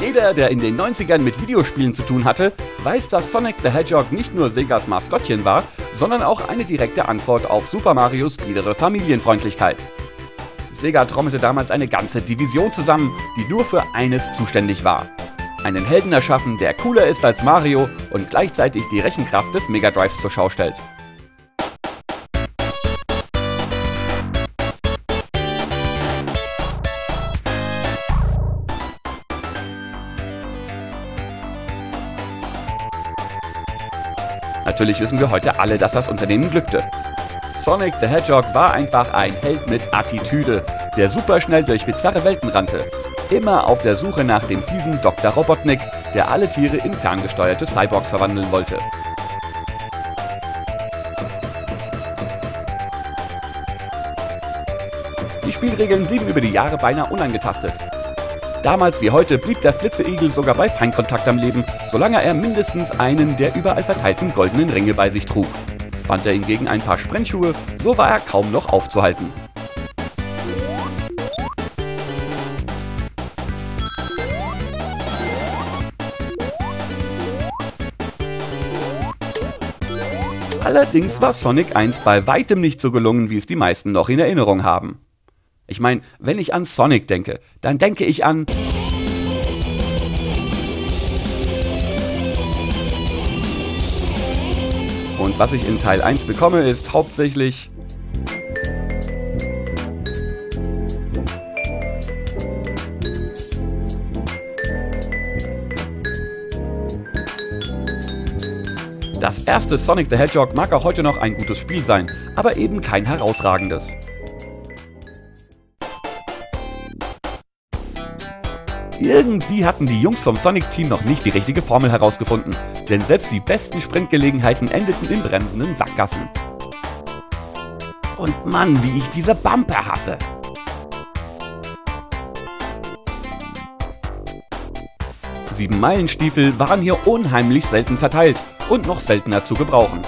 Jeder, der in den 90ern mit Videospielen zu tun hatte, weiß, dass Sonic the Hedgehog nicht nur Segas Maskottchen war, sondern auch eine direkte Antwort auf Super Marios biedere Familienfreundlichkeit. Sega trommelte damals eine ganze Division zusammen, die nur für eines zuständig war. Einen Helden erschaffen, der cooler ist als Mario und gleichzeitig die Rechenkraft des Mega Drives zur Schau stellt. Natürlich wissen wir heute alle, dass das Unternehmen glückte. Sonic the Hedgehog war einfach ein Held mit Attitüde, der superschnell durch bizarre Welten rannte. Immer auf der Suche nach dem fiesen Dr. Robotnik, der alle Tiere in ferngesteuerte Cyborgs verwandeln wollte. Die Spielregeln blieben über die Jahre beinahe unangetastet. Damals wie heute blieb der Flitzeigel sogar bei Feindkontakt am Leben, solange er mindestens einen der überall verteilten goldenen Ringe bei sich trug. Fand er hingegen ein paar Sprennschuhe, so war er kaum noch aufzuhalten. Allerdings war Sonic 1 bei weitem nicht so gelungen, wie es die meisten noch in Erinnerung haben. Ich meine, wenn ich an Sonic denke, dann denke ich an. Und was ich in Teil 1 bekomme, ist hauptsächlich. Das erste Sonic the Hedgehog mag auch heute noch ein gutes Spiel sein, aber eben kein herausragendes. Irgendwie hatten die Jungs vom Sonic-Team noch nicht die richtige Formel herausgefunden, denn selbst die besten Sprintgelegenheiten endeten in bremsenden Sackgassen. Und Mann, wie ich diese Bumper hasse! Sieben Meilenstiefel waren hier unheimlich selten verteilt und noch seltener zu gebrauchen.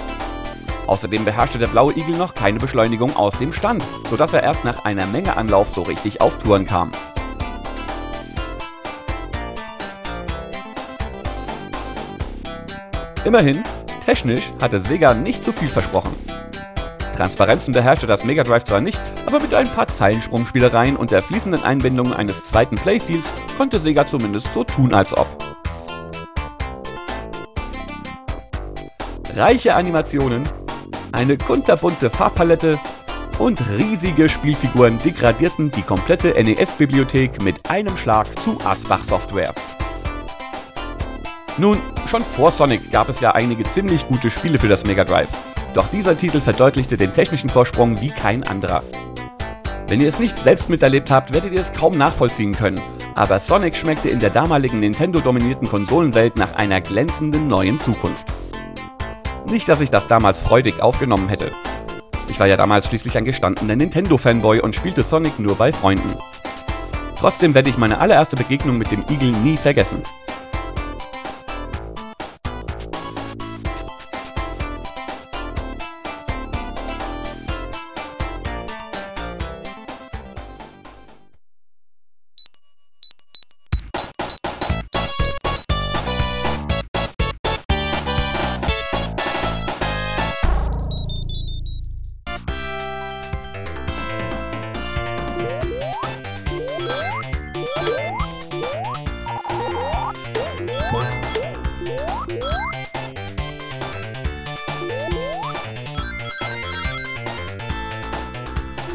Außerdem beherrschte der blaue Igel noch keine Beschleunigung aus dem Stand, sodass er erst nach einer Menge Anlauf so richtig auf Touren kam. Immerhin, technisch hatte Sega nicht zu viel versprochen. Transparenzen beherrschte das Mega Drive zwar nicht, aber mit ein paar Zeilensprungspielereien und der fließenden Einbindung eines zweiten Playfields konnte Sega zumindest so tun als ob. Reiche Animationen, eine kunterbunte Farbpalette und riesige Spielfiguren degradierten die komplette NES-Bibliothek mit einem Schlag zu Asbach Software. Nun, schon vor Sonic gab es ja einige ziemlich gute Spiele für das Mega Drive. Doch dieser Titel verdeutlichte den technischen Vorsprung wie kein anderer. Wenn ihr es nicht selbst miterlebt habt, werdet ihr es kaum nachvollziehen können. Aber Sonic schmeckte in der damaligen Nintendo-dominierten Konsolenwelt nach einer glänzenden neuen Zukunft. Nicht, dass ich das damals freudig aufgenommen hätte. Ich war ja damals schließlich ein gestandener Nintendo-Fanboy und spielte Sonic nur bei Freunden. Trotzdem werde ich meine allererste Begegnung mit dem Igel nie vergessen.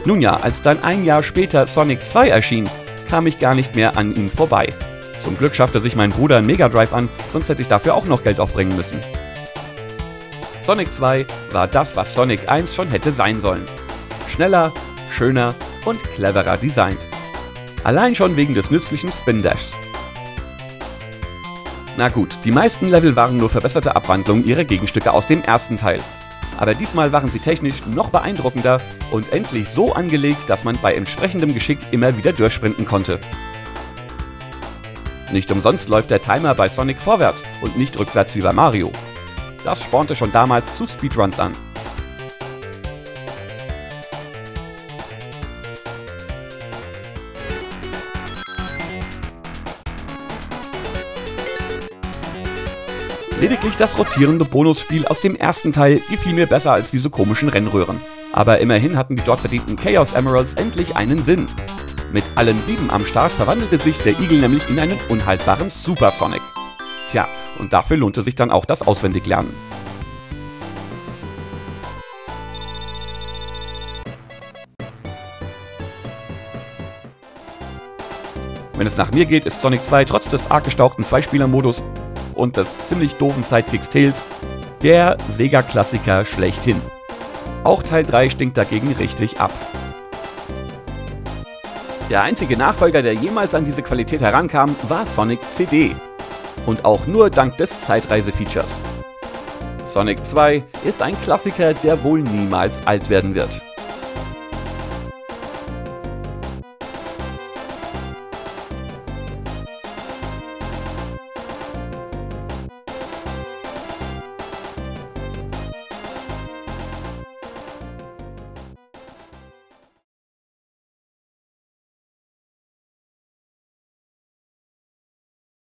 Nun ja, als dann ein Jahr später Sonic 2 erschien, kam ich gar nicht mehr an ihm vorbei. Zum Glück schaffte sich mein Bruder ein Mega Drive an, sonst hätte ich dafür auch noch Geld aufbringen müssen. Sonic 2 war das, was Sonic 1 schon hätte sein sollen. Schneller, schöner und cleverer designt. Allein schon wegen des nützlichen Spin Dashs. Na gut, die meisten Level waren nur verbesserte Abwandlungen ihrer Gegenstücke aus dem ersten Teil aber diesmal waren sie technisch noch beeindruckender und endlich so angelegt, dass man bei entsprechendem Geschick immer wieder durchsprinten konnte. Nicht umsonst läuft der Timer bei Sonic vorwärts und nicht rückwärts wie bei Mario. Das spornte schon damals zu Speedruns an. Lediglich das rotierende Bonusspiel aus dem ersten Teil gefiel mir besser als diese komischen Rennröhren. Aber immerhin hatten die dort verdienten Chaos Emeralds endlich einen Sinn. Mit allen sieben am Start verwandelte sich der Igel nämlich in einen unhaltbaren Supersonic. Tja, und dafür lohnte sich dann auch das Auswendiglernen. Wenn es nach mir geht, ist Sonic 2 trotz des arg gestauchten Zweispieler-Modus und des ziemlich doofen Sidekicks Tails der Sega-Klassiker schlechthin. Auch Teil 3 stinkt dagegen richtig ab. Der einzige Nachfolger, der jemals an diese Qualität herankam, war Sonic CD. Und auch nur dank des Zeitreise-Features. Sonic 2 ist ein Klassiker, der wohl niemals alt werden wird.